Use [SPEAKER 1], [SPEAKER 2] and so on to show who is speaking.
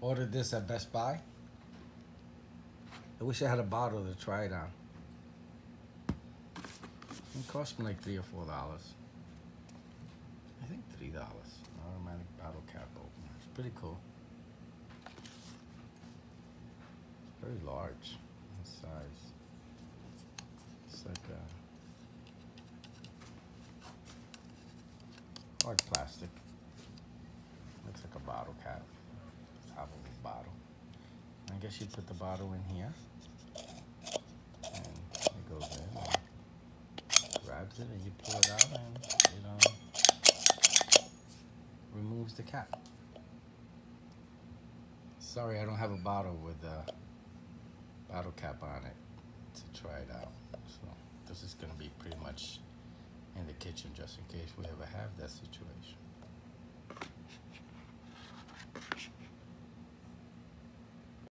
[SPEAKER 1] ordered this at Best Buy. I wish I had a bottle to try it on. It cost me like three or four dollars. I think three dollars. Automatic bottle cap opener. It's pretty cool. It's very large in size. It's like a hard plastic. Looks like a bottle cap. Top of a bottle. I guess you put the bottle in here. And it goes in. And grabs it and you pull it out and it um, removes the cap. Sorry, I don't have a bottle with a bottle cap on it to try it out. So this is gonna be pretty much in the kitchen just in case we ever have that situation.